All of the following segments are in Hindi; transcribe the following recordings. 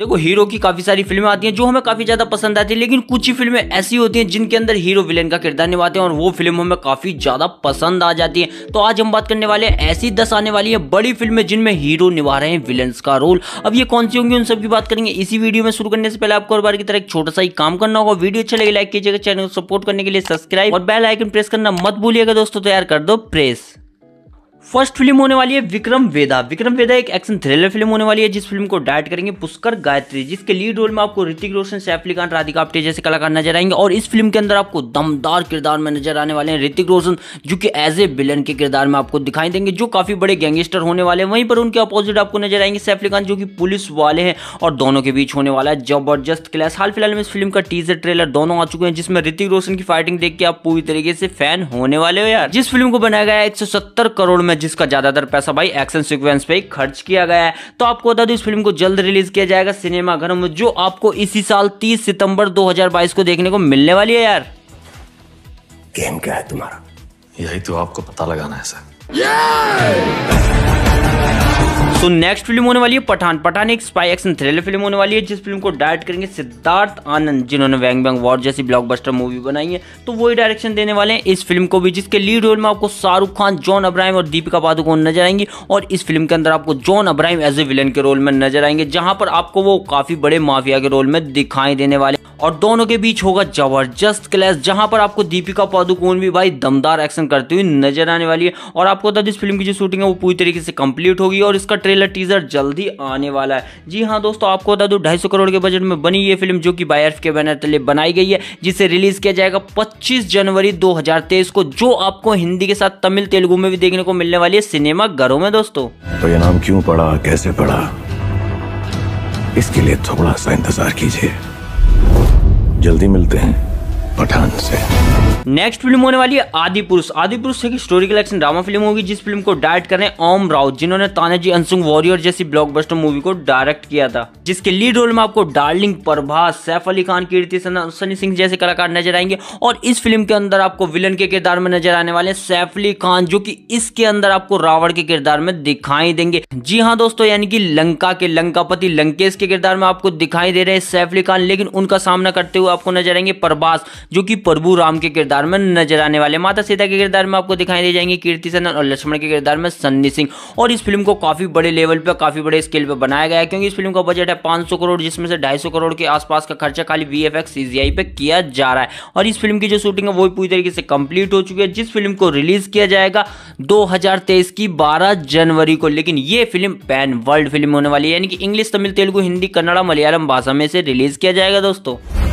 देखो, हीरो की काफ़ी सारी फ़िल्में आती हैं जो हमें काफ़ी ज़्यादा पसंद आती है, लेकिन कुछ ही फ़िल्में ऐसी होती हैं जिनके अंदर हीरो विलेन का किरदार निभाते हैं और वो फ़िल्म हमें काफ़ी ज़्यादा पसंद आ जाती है। तो आज हम बात करने वाले हैं ऐसी दस आने वाली है बड़ी फ़िल्में जिनमें हीरो निभा रहे हैं विलेन का रोल। अब ये कौन सी होंगी, उन सब की बात करेंगे। इसी वीडियो में शुरू करने से पहले आपको बार की तरह एक छोटा सा ही काम करना होगा। वीडियो अच्छा लगे, लाइक कीजिएगा, चैनल को सपोर्ट करने के लिए सब्सक्राइब और बेल आइकन प्रेस करना मत भूलिएगा दोस्तों, तैयार कर दो प्रेस। फ़र्स्ट फ़िल्म होने वाली है विक्रम वेदा। विक्रम वेदा एक एक्शन थ्रिलर फ़िल्म होने वाली है, जिस फ़िल्म को डायरेक्ट करेंगे पुष्कर गायत्री जिसके लीड रोल में आपको ऋतिक रोशन सैफ अली खान, राधिका आप्टे जैसे कलाकार नज़र आएँगे। और इस फ़िल्म के अंदर आपको दमदार किरदार में नज़र आने वाले हैं ऋतिक रोशन, जो कि एज ए विलन के किरदार में आपको दिखाई देंगे, जो काफ़ी बड़े गैंगस्टर होने वाले हैं। वहीं पर उनके अपोजिट आपको नज़र आएँगे सैफ अली खान, जो कि पुलिस वाले हैं और दोनों के बीच होने वाला है ज़बरदस्त क्लास हाल फ़िलहाल में इस फ़िल्म का टीजर ट्रेलर दोनों आ चुके हैं, जिसमें ऋतिक रोशन की फाइटिंग देख के आप पूरी तरीके से फ़ैन होने वाले हो यार। जिस फ़िल्म को बनाया गया एक करोड़ में जिसका ज़्यादातर पैसा भाई एक्शन सिक्वेंस पे खर्च किया गया है। तो आपको बता दू इस फ़िल्म को जल्द रिलीज़ किया जाएगा सिनेमा घरों में जो आपको इसी साल 30 सितंबर 2022 को देखने को मिलने वाली है यार। गेम क्या है तुम्हारा? यही तो आपको पता लगाना है सर। तो नेक्स्ट फ़िल्म होने वाली है पठान। पठान एक स्पाई एक्शन थ्रिलर फ़िल्म होने वाली है, जिस फ़िल्म को डायरेक्ट करेंगे सिद्धार्थ आनंद, जिन्होंने वैंग बैंग वॉर जैसी ब्लॉकबस्टर मूवी बनाई है। तो वही डायरेक्शन देने वाले हैं इस फ़िल्म को भी, जिसके लीड रोल में आपको शाहरुख खान जॉन अब्राहिम और दीपिका पादुकोण नज़र आएँगी और इस फ़िल्म के अंदर आपको John Abraham as a villain के रोल में नज़र आएँगे, जहाँ पर आपको वो काफ़ी बड़े माफिया के रोल में दिखाई देने वाले और दोनों के बीच होगा ज़बरदस्त क्लैश जहाँ पर आपको दीपिका पादुकोण भी भाई दमदार एक्शन करती हुई नज़र आने वाली है। और आपको बता इस फ़िल्म की जो शूटिंग है, वो पूरी तरीके से कंप्लीट होगी और इसका ट्रेलर टीजर जल्दी आने वाला है। जी हाँ दोस्तों, आपको बता दू, ढाई करोड़ के बजट में बनी ये फ़िल्म जो कि बायर्फ के बैनर तले बनाई गई है, जिसे रिलीज़ किया जाएगा पच्चीस जनवरी दो हज़ार तेईस को, जो आपको हिंदी के साथ तमिल, तेलुगु में भी देखने को मिलने वाली है सिनेमा घरों में दोस्तों। तो ये नाम क्यों पड़ा कैसे पड़ा इसके लिए थोड़ा सा इंतज़ार कीजिए। जल्दी मिलते हैं पठान से। नेक्स्ट फ़िल्म होने वाली है आदि पुरुष। आदि पुरुष एक हिस्टोरिकल एक्शन ड्रामा फ़िल्म होगी, जिस फ़िल्म को डायरेक्ट कर ओम राव जिन्होंने तानाजी अंसुंग वॉरियर जैसी ब्लॉकबस्टर मूवी को डायरेक्ट किया था। जिसके लीड रोल में आपको डार्लिंग प्रभास, सैफ अली खान, कीर्ति सनी सिंह जैसे कलाकार नज़र आएँगे। और इस फ़िल्म के अंदर आपको विलन के किरदार में नज़र आने वाले सैफ अली खान, जो की इसके अंदर आपको रावण के किरदार में दिखाई देंगे। जी हाँ दोस्तों, यानी कि लंका के लंकापति लंकेश के किरदार में आपको दिखाई दे रहे हैं सैफ अली खान, लेकिन उनका सामना करते हुए आपको नज़र आएँगे प्रभास, जो कि प्रभु राम के किरदार में नज़र आने वाले माता सीता के किरदार में आपको दिखाई दे जाएँगे कीर्ति सनन और लक्ष्मण के किरदार में सन्नी सिंह। और इस फ़िल्म को काफ़ी बड़े लेवल पे, काफ़ी बड़े स्केल पे बनाया गया है, क्योंकि इस फ़िल्म का बजट है 500 करोड़, जिसमें से 250 करोड़ के आसपास का खर्चा खाली वी एफ़ पे किया जा रहा है। और इस फ़िल्म की जो शूटिंग है, वो पूरी तरीके से कंप्लीट हो चुकी है। जिस फ़िल्म को रिलीज़ किया जाएगा दो हज़ार तेईस की बारह जनवरी को। लेकिन ये फ़िल्म पैन वर्ल्ड फ़िल्म होने वाली है, यानी कि इंग्लिश तमिल, तेलुगु, हिंदी, कन्नड़ा, मलयालम भाषा में से रिलीज़ किया जाएगा, दोस्तों।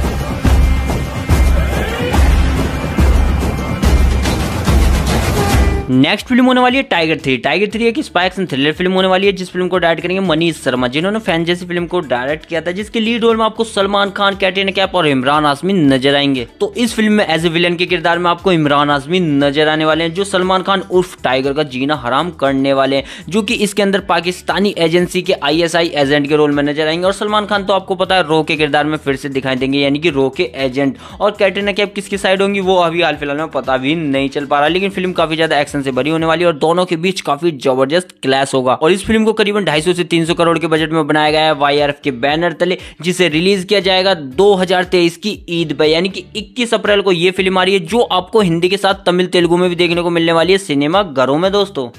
नेक्स्ट फ़िल्म होने वाली है टाइगर थ्री टाइगर थ्री एक स्पाइक्स एंड थ्रिलर फ़िल्म होने वाली है, जिस फ़िल्म को डायरेक्ट करेंगे मनीष शर्मा जिन्होंने फ़ैन जैसी फ़िल्म को डायरेक्ट किया था, जिसके लीड रोल में आपको सलमान खान कैटरीना कैप और इमरान आजमी नज़र आएँगे। तो इस फ़िल्म में एज ए विलन के किरदार में आपको इमरान आजमी नज़र आने वाले हैं, जो सलमान खान उर्फ़ टाइगर का जीना हराम करने वाले हैं, जो की इसके अंदर पाकिस्तानी एजेंसी के आईएसआई एजेंट के रोल में नज़र आएँगे। और सलमान खान तो आपको पता है रो के किरदार में फिर से दिखाई देंगे, यानी कि रो के एजेंट और कैटरीना कैप किसकी साइड होंगी, वो अभी हाल फ़िलहाल में पता भी नहीं चल पा रहा, लेकिन फ़िल्म काफ़ी ज़्यादा एक्शन से भरी होने वाली और दोनों के बीच काफ़ी ज़बरदस्त क्लैश होगा। और इस फ़िल्म को करीबन 250 से 300 करोड़ के बजट में बनाया गया है वाईआरएफ के बैनर तले जिसे रिलीज़ किया जाएगा 2023 की ईद पर यानी कि 21 अप्रैल को ये फ़िल्म आ रही है जो आपको हिंदी के साथ तमिल तेलुगु में भी देखने को मिलने वाली है। सिनेमा घरों में दोस्तों।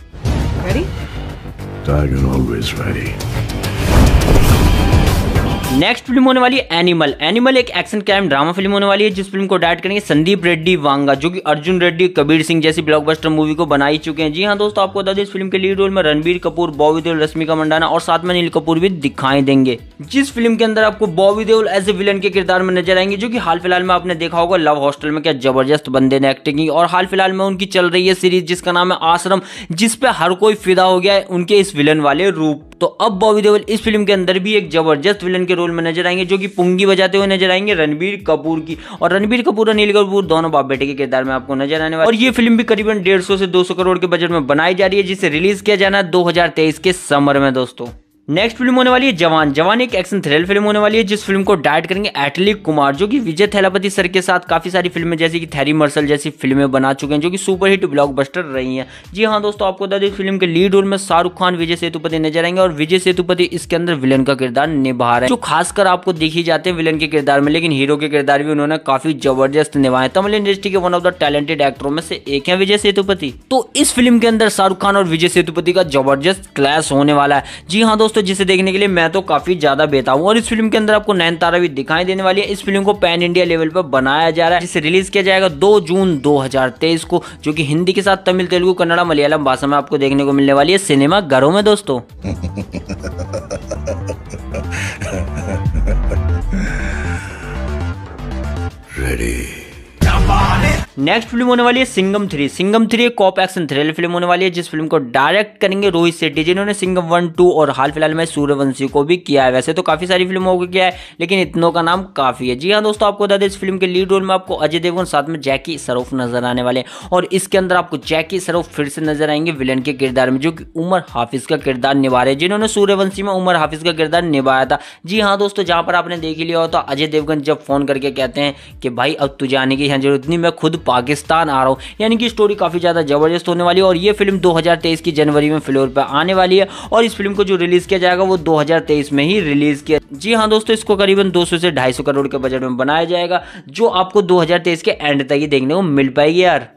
Tiger always ready. नेक्स्ट फ़िल्म होने वाली है एनिमल एनिमल एक एक्शन क्राइम ड्रामा फ़िल्म होने वाली है, जिस फ़िल्म को डायरेक्ट करेंगे संदीप रेड्डी वांगा, जो कि अर्जुन रेड्डी, कबीर सिंह जैसी ब्लॉकबस्टर मूवी को बना ही चुके हैं। जी हाँ दोस्तों, आपको बता दें, इस फ़िल्म के लीड रोल में रणबीर कपूर, बॉबी देओल, रश्मिका मंडाना और साथ में नील कपूर भी दिखाई देंगे। जिस फ़िल्म के अंदर आपको Bobby Deol as a villain के किरदार में नज़र आएँगे, जो की हाल फ़िलहाल में आपने देखा होगा लव हॉस्टल में क्या ज़बरदस्त बंदे ने एक्टिंग की, और हाल फ़िलहाल में उनकी चल रही है सीरीज़ जिसका नाम है आश्रम जिसपे हर कोई फिदा हो गया है उनके इस विलन वाले रूप तो अब बॉबी देओल इस फ़िल्म के अंदर भी एक ज़बरदस्त विलन के रोल में नज़र आएँगे, जो कि पुंगी बजाते हुए नज़र आएँगे, रणबीर कपूर की। और रणबीर कपूर अनिल कपूर दोनों बाप बेटे के किरदार में आपको नज़र आने वाले और ये फ़िल्म भी करीबन डेढ़ से दो सौ करोड़ के बजट में बनाई जा रही है, जिसे रिलीज़ किया जाना दो के समर में, दोस्तों। नेक्स्ट फ़िल्म होने वाली है जवान। जवान एक एक्शन थ्रिल फ़िल्म होने वाली है, जिस फ़िल्म को डायरेक्ट करेंगे एटली कुमार जो कि विजय थैलापति सर के साथ काफ़ी सारी फ़िल्में जैसे कि थैरी मर्सल जैसी फ़िल्में बना चुके हैं, जो कि सुपर हिट ब्लॉकबस्टर रही हैं। जी हाँ दोस्तों, आपको बता दें फ़िल्म के लीड रोल में शाहरुख खान, विजय सेतुपति नज़र आएँगे, और विजय सेतुपति इसके अंदर विलन का किरदार निभा रहे हैं, जो खासकर आपको देखी जाते हैं विलन के किरदार में, लेकिन हीरो के किरदार भी उन्होंने काफ़ी ज़बरदस्त निभाए तमिल इंडस्ट्री के वन ऑफ़ द टैलेंटेड एक्टरों में से एक है विजय सेतुपति। तो इस फ़िल्म के अंदर शाहरुख खान और विजय सेतुपति का ज़बरदस्त क्लैश होने वाला है। जी हाँ दोस्तों जिसे देखने के लिए मैं तो काफ़ी ज़्यादा बेता हूँ। और इस फ़िल्म के अंदर आपको नैन तारा भी दिखाई देने वाली है। इस फ़िल्म को पैन इंडिया लेवल पर बनाया जा रहा है, जिसे रिलीज़ किया जाएगा दो जून दो हज़ार तेईस को, जो की हिंदी के साथ तमिल, तेलुगु, कन्नड़ा, मलयालम भाषा में आपको देखने को मिलने वाली है सिनेमा घरों में, दोस्तों। Ready. नेक्स्ट फ़िल्म होने वाली है सिंगम थ्री। सिंगम थ्री एक कॉप एक्शन थ्रिलर फ़िल्म होने वाली है, जिस फ़िल्म को डायरेक्ट करेंगे रोहित शेट्टी जिन्होंने सिंगम वन टू और हाल फ़िलहाल में सूर्यवंशी को भी किया है। वैसे तो काफ़ी सारी फ़िल्मों को किया है, लेकिन इतनों का नाम काफ़ी है। जी हाँ दोस्तों, आपको बता दें, इस फ़िल्म के लीड रोल में आपको अजय देवगन, साथ में जैकी सरोफ नज़र आने वाले और इसके अंदर आपको जैकी सरोफ फिर से नज़र आएँगे विलन के किरदार में, जो कि उमर हाफिज का किरदार निभा रहे जिन्होंने सूर्यवंशी में उमर हाफिज का किरदार निभाया था। जी हाँ दोस्तों, जहाँ पर आपने देख लिया होता, अजय देवगन जब फ़ोन करके कहते हैं कि, भाई, अब तू जाने की यहाँ ज़रूरत नहीं मैं खुद पाकिस्तान आ रहा हूँ। यानी कि स्टोरी काफ़ी ज़्यादा ज़बरदस्त होने वाली है और ये फ़िल्म 2023 की जनवरी में फ्लोर पर आने वाली है और इस फ़िल्म को जो रिलीज़ किया जाएगा वो 2023 में ही रिलीज़ किया जी हाँ दोस्तों, इसको करीबन 200 से 250 करोड़ के बजट में बनाया जाएगा, जो आपको 2023 के एंड तक ही देखने को मिल पाएगी यार।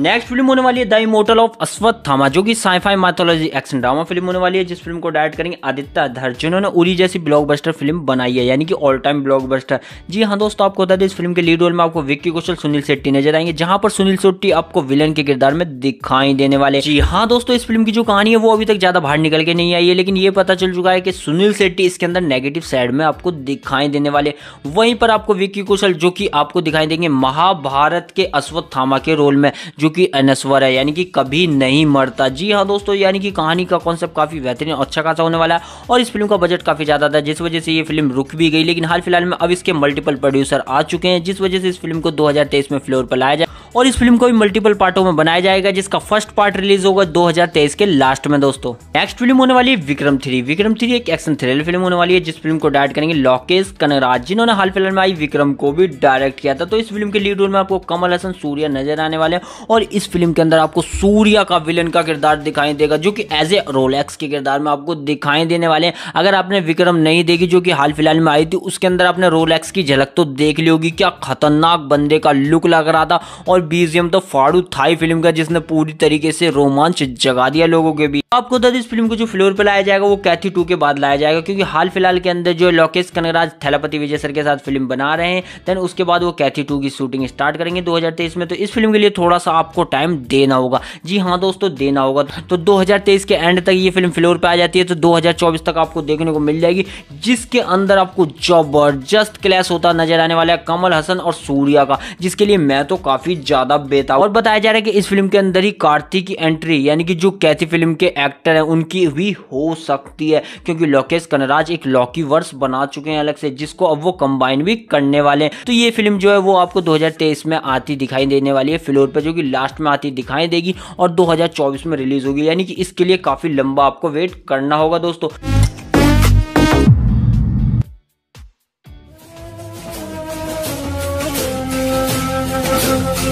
नेक्स्ट फ़िल्म होने वाली है द इमोटल ऑफ़ अश्वत्थामा जो कि sci fi mythology action drama film होने वाली है। जिस फ़िल्म को डायरेक्ट करेंगे आदित्य धर जिन्होंने उरी जैसी ब्लॉकबस्टर फ़िल्म बनाई है, यानी कि ऑल टाइम ब्लॉकबस्टर जी हाँ दोस्तों, आपको बता दें, इस फ़िल्म के लीड रोल में आपको विक्की कौशल, सुनील शेट्टी नज़र आएँगे, जहाँ पर सुनील शेट्टी आपको विलन के किरदार में दिखाई देने वाले जी हाँ दोस्तों, इस फ़िल्म की जो कहानी है, वो अभी तक ज़्यादा बाहर निकल के नहीं आई है, लेकिन ये पता चल चुका है कि सुनील शेट्टी इसके अंदर नेगेटिव साइड में आपको दिखाई देने वाले वहीं पर आपको विक्की कौशल, जो कि आपको दिखाई देंगे महाभारत के अश्वत्थामा के रोल में, जो कि अनस्वर है, यानी कि कभी नहीं मरता। जी हाँ दोस्तों, यानी कि कहानी का कॉन्सेप्ट काफ़ी बेहतरीन अच्छा खासा होने वाला है और इस फ़िल्म का बजट काफ़ी ज़्यादा था, जिस वजह से ये फ़िल्म रुक भी गई। लेकिन हाल फ़िलहाल में अब इसके मल्टीपल प्रोड्यूसर आ चुके हैं, जिस वजह से इस फ़िल्म को दो हज़ार तेईस में फ्लोर पर लाया जाए और इस फ़िल्म को भी मल्टीपल पार्टों में बनाया जाएगा, जिसका फ़र्स्ट पार्ट रिलीज़ होगा 2023 के लास्ट में दोस्तों। नेक्स्ट फ़िल्म होने वाली है विक्रम थ्री। विक्रम थ्री एक एक्शन थ्रिलर फ़िल्म होने वाली है, जिस फ़िल्म को डायरेक्ट करेंगे लोकेश कनराज जिन्होंने हाल फ़िलहाल में आई विक्रम को भी डायरेक्ट किया था। तो इस फ़िल्म के लीड रोल में आपको कमल हसन, सूर्या नज़र आने वाले हैं और इस फ़िल्म के अंदर आपको सूर्या का विलन का किरदार दिखाई देगा, जो कि एज ए रोलेक्स के किरदार में आपको दिखाई देने वाले हैं। अगर आपने विक्रम नहीं देखी, जो कि हाल फ़िलहाल में आई थी, उसके अंदर आपने रोलेक्स की झलक तो देख ली होगी। क्या खतरनाक बंदे का लुक लग रहा था और बीजीएम तो फाड़ू थाई फ़िल्म का, जिसने पूरी तरीके से रोमांच जगा दिया लोगों के बीच। आपको बता इस फ़िल्म को जो फ्लोर पर लाया जाएगा, वो कैथी टू के बाद लाया जाएगा, क्योंकि हाल फ़िलहाल के अंदर जो लोकेश कनगराज, थैलापति विजय सर के साथ फ़िल्म बना रहे हैं देन उसके बाद वो कैथी टू की शूटिंग स्टार्ट करेंगे दो में। तो इस फ़िल्म के लिए थोड़ा सा आपको टाइम देना होगा। जी हाँ दोस्तों, देना होगा। तो 2023 के एंड तक ये फ़िल्म फ्लोर पे आ जाती है तो 2024 तक आपको देखने को मिल जाएगी, जिसके अंदर आपको ज़बरदस्त क्लैश होता नज़र आने वाला है कमल हसन और सूर्या का, जिसके लिए मैं तो काफ़ी ज़्यादा बेता और बताया जा रहा है कि इस फ़िल्म के अंदर ही कार्तिक की एंट्री यानी कि जो कैथी फ़िल्म के एक्टर है, उनकी भी हो सकती है, क्योंकि लोकेश कनराज एक लॉकी वर्स बना चुके हैं अलग से, जिसको अब वो कंबाइन भी करने वाले हैं। तो ये फ़िल्म जो है, वो आपको 2023 में आती दिखाई देने वाली है फ्लोर पर जो कि लास्ट में आती दिखाई देगी, और 2024 में रिलीज़ होगी। यानी कि इसके लिए काफ़ी लंबा आपको वेट करना होगा दोस्तों।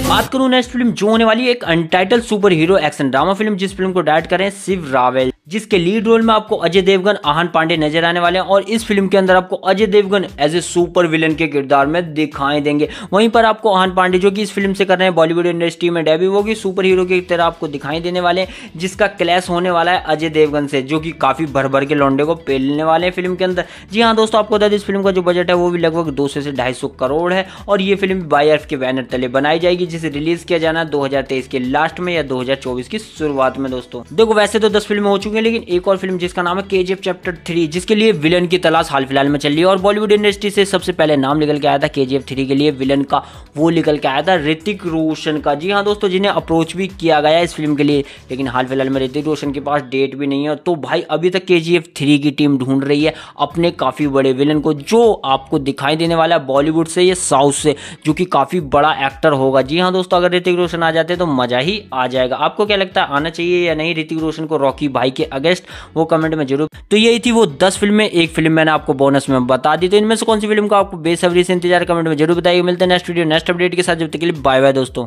बात करूँ नेक्स्ट फ़िल्म जो होने वाली है, एक untitled super hero action drama film जिस फ़िल्म को डायरेक्ट करें शिव रावेल। जिसके लीड रोल में आपको अजय देवगन, आहन पांडे नज़र आने वाले हैं और इस फ़िल्म के अंदर आपको Ajay Devgn as a super villain के किरदार में दिखाई देंगे। वहीं पर आपको आहन पांडे, जो कि इस फ़िल्म से कर रहे हैं बॉलीवुड इंडस्ट्री में डेब्यू होगी सुपर हीरो की तरह आपको दिखाई देने वाले हैं, जिसका क्लैश होने वाला है अजय देवगन से, जो कि काफ़ी भर भर के लौंडे को पेलने वाले हैं फ़िल्म के अंदर। जी हाँ दोस्तों, आपको बता दें, इस फ़िल्म का जो बजट है, वो भी लगभग दो सौ से ढाई करोड़ है और ये फ़िल्म बाई के बैनर तले बनाई जाएगी, जिसे रिलीज़ किया जाना दो के लास्ट में या दो हज़ार चौबीस की शुरुआत में दोस्तों। देखो, वैसे तो दस फ़िल्में हो चुकी चुके हैं लेकिन एक और फ़िल्म जिसका नाम है केजीएफ चैप्टर थ्री, जिसके लिए विलन की तलाश हाल फ़िलहाल में चल रही है। और बॉलीवुड इंडस्ट्री से सबसे पहले नाम निकल के आया था के थ्री के लिए, विलन का वो निकल के आया था, ऋतिक रोशन का। जी हाँ दोस्तों, जिन्हें अप्रोच भी किया गया इस फ़िल्म के लिए, लेकिन हाल फ़िलहाल में ऋतिक रोशन के पास डेट भी नहीं है। तो भाई, अभी तक के थ्री की टीम ढूंढ रही है अपने काफ़ी बड़े विलन को, जो आपको दिखाई देने वाला है बॉलीवुड से या साउथ से, जो कि काफ़ी बड़ा एक्टर होगा। जी हाँ दोस्तों, अगर ऋतिक रोशन आ जाते तो मज़ा ही आ जाएगा। आपको क्या लगता है, आना चाहिए या नहीं ऋतिक रोशन को, रॉकी भाई के अगेंस्ट, वो कमेंट में ज़रूर तो यही थी वो दस फ़िल्में, एक फ़िल्म मैंने आपको बोनस में बता दी तो इनमें से कौन सी फ़िल्म का आपको बेसब्री से इंतज़ार कमेंट में ज़रूर बताइए। मिलते हैं नेक्स्ट वीडियो नेक्स्ट अपडेट के साथ, जब तक के लिए बाय बाय दोस्तों।